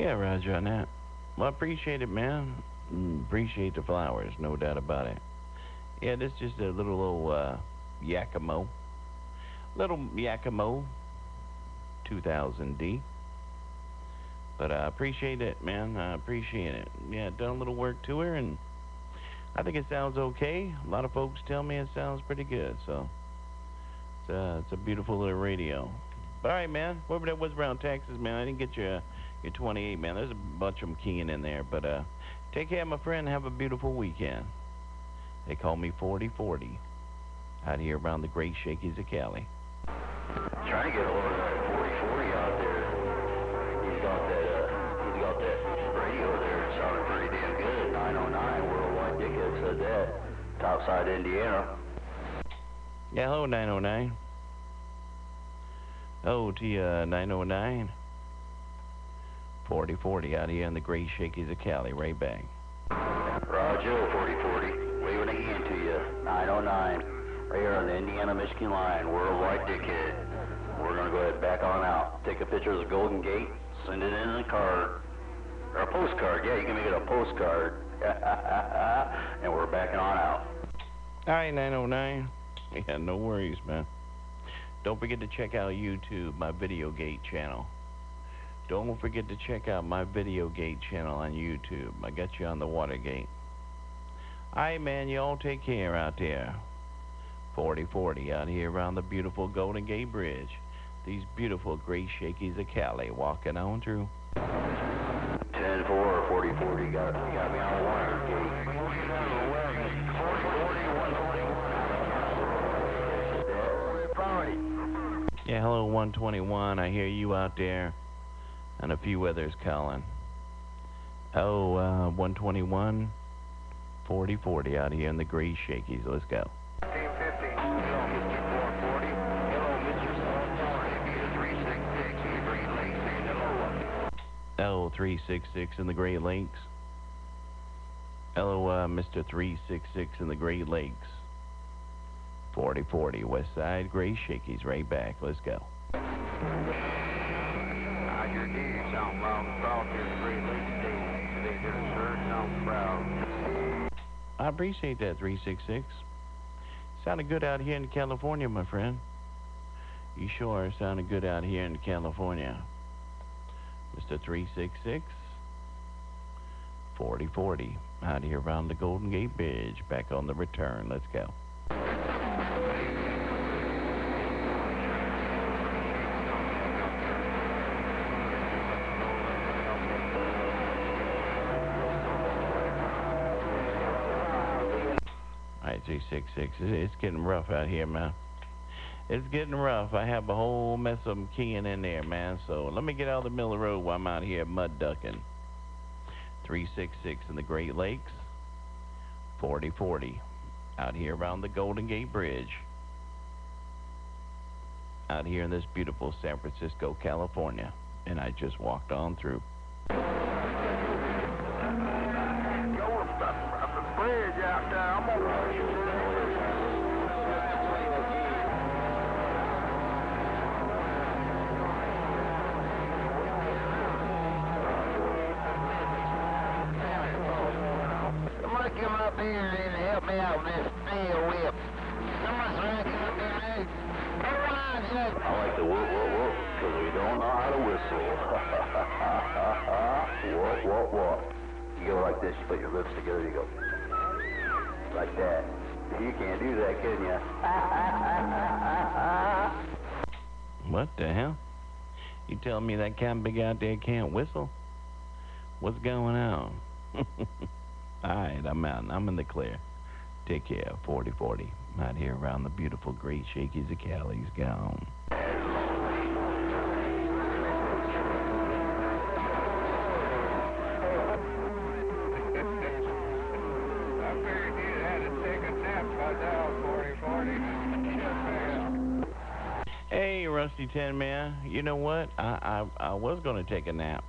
Yeah, Roger on that. Well, I appreciate it, man. Mm, appreciate the flowers, no doubt about it. Yeah, this is just a little old uh, Yakimo. Little Yakimo 2000D. But I appreciate it, man. I appreciate it. Yeah, done a little work to her, and I think it sounds okay. A lot of folks tell me it sounds pretty good, so it's, uh, it's a beautiful little radio. But all right, man. Whoever that was around Texas, man, I didn't get your your 28, man. There's a bunch of them keying in there, but uh, take care, my friend. Have a beautiful weekend. They call me 4040 out here around the Great Shakies of Cali. Trying to get a hold of that 4040 out there. He's got that, uh, he's got that radio there. It sounded pretty damn good. 909 Worldwide Dickhead said that. Topside, Indiana. Yeah, hello, 909. Oh, to uh, 909. 4040 out here in the Great Shakies of Cali, right back. Roger, 4040. Waving a hand to you. 909. Right here on the Indiana-Michigan line. Worldwide Dickhead. We're going to go ahead back on out. Take a picture of the Golden Gate. Send it in a card. Or a postcard. Yeah, you can make it a postcard. and we're backing on out. All right, 909. Yeah, no worries, man. Don't forget to check out YouTube, my Videogate channel. Don't forget to check out my Videogate channel on YouTube. I got you on the Watergate. Alright, man, you all take care out there. 4040 out here around the beautiful Golden Gate Bridge. These beautiful Great Shakies of Cali walking on through. 10 4, 40 40. You got, got me on the Watergate. Yeah, hello 121. I hear you out there. And a few others calling. Oh, uh, 121, 40 40 out here in the Great Shakies. Let's go. Six six in the Great Lakes. Hello, uh, Mr. Three Six Six in the Great Lakes. Forty forty West Side Gray Shakies right back. Let's go. Roger, dude. Sound loud proud here in the Great Lakes Sound proud. I appreciate that three six six. Sounded good out here in California, my friend. You sure sounding good out here in California. Mr. 366 4040 out here around the Golden Gate Bridge back on the return. Let's go. All right, 366. It's getting rough out here, man. It's getting rough. I have a whole mess of them keying in there, man. So let me get out of the middle of the road while I'm out here mud ducking. 366 in the Great Lakes. 4040 out here around the Golden Gate Bridge. Out here in this beautiful San Francisco, California. And I just walked on through. Here and help me out with this steel whip. To come up I like the whoop, whoop, whoop, because we don't know how to whistle. whoop, whoop, whoop. You go like this, you put your lips together, you go like that. You can't do that, can you? What the hell? You telling me that of big out there can't whistle? What's going on? Alright, I'm out. I'm in the clear. Take care. 4040. Out here around the beautiful Great Shakies of Cali's gone. I figured you had to take a nap by now, 4040. Hey, Rusty Tin Man. You know what? I I, I was gonna take a nap.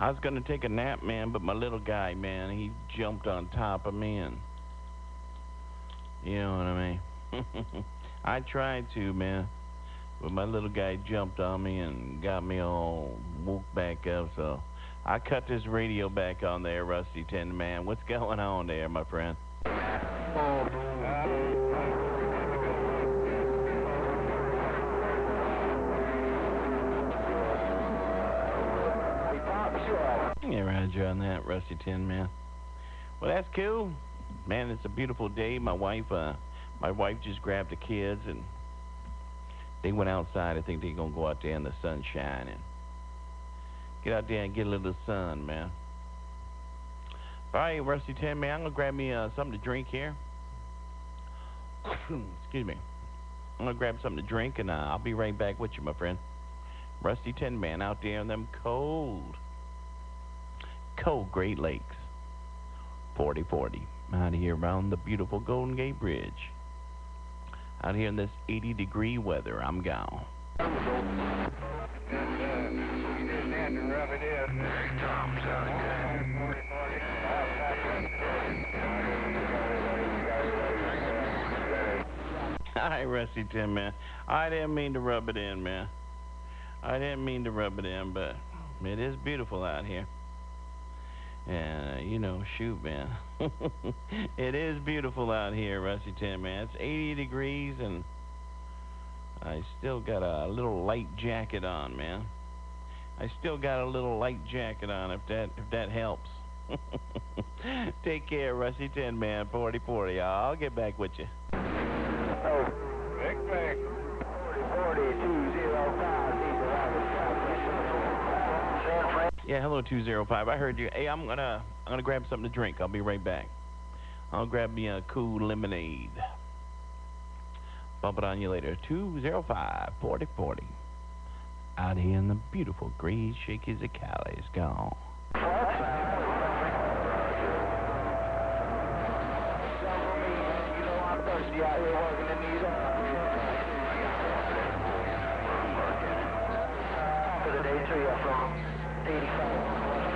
I was gonna take a nap, man, but my little guy, man, he jumped on top of me and you know what I mean. I tried to, man. But my little guy jumped on me and got me all woke back up, so I cut this radio back on there, Rusty Tin Man. What's going on there, my friend? Oh, Yeah, Roger on that, Rusty Tin Man. Well, that's cool. Man, it's a beautiful day. My wife, uh, my wife just grabbed the kids and they went outside. I think they're gonna go out there in the sunshine and get out there and get a little sun, man. All right, Rusty Tin Man, I'm gonna grab me uh, something to drink here. Excuse me. I'm gonna grab something to drink and uh, I'll be right back with you, my friend. Rusty Tin Man out there in them cold, cold Great Lakes. 4040 out here around the beautiful Golden Gate Bridge. Out here in this 80 degree weather, I'm gone. Right, Rusty Tin Man. I didn't mean to rub it in, man. I didn't mean to rub it in, but it is beautiful out here. And, uh, you know, shoot, man. it is beautiful out here, Rusty Tin Man. It's 80 degrees, and I still got a little light jacket on, man. I still got a little light jacket on, if that if that helps. Take care, Rusty Tin Man, 4040. I'll get back with you. Oh, Big Bang. 4205, Yeah, hello, 205. I heard you. Hey, I'm gonna I'm gonna grab something to drink. I'll be right back. I'll grab me a cool lemonade. Bump it on you later. 205 4040. Out here in the beautiful Great Shakey's of Cali is gone. Day, so yeah, from 85.